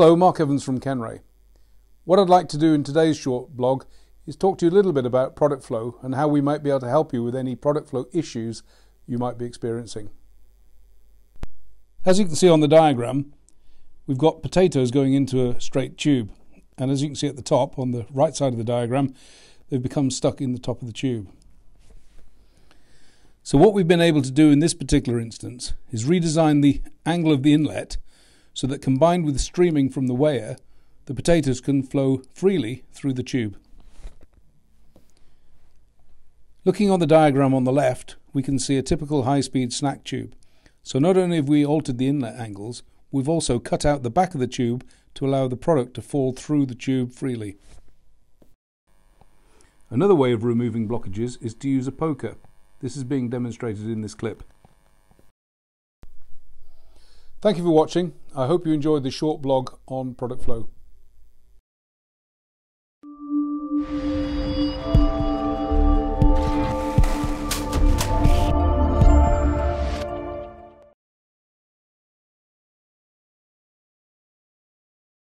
Hello, Mark Evans from Kenray. What I'd like to do in today's short blog is talk to you a little bit about product flow and how we might be able to help you with any product flow issues you might be experiencing. As you can see on the diagram, we've got potatoes going into a straight tube. And as you can see at the top, on the right side of the diagram, they've become stuck in the top of the tube. So what we've been able to do in this particular instance is redesign the angle of the inlet so that combined with streaming from the weigher, the potatoes can flow freely through the tube. Looking on the diagram on the left, we can see a typical high-speed snack tube. So not only have we altered the inlet angles, we've also cut out the back of the tube to allow the product to fall through the tube freely. Another way of removing blockages is to use a poker. This is being demonstrated in this clip. Thank you for watching. I hope you enjoyed the short blog on product flow.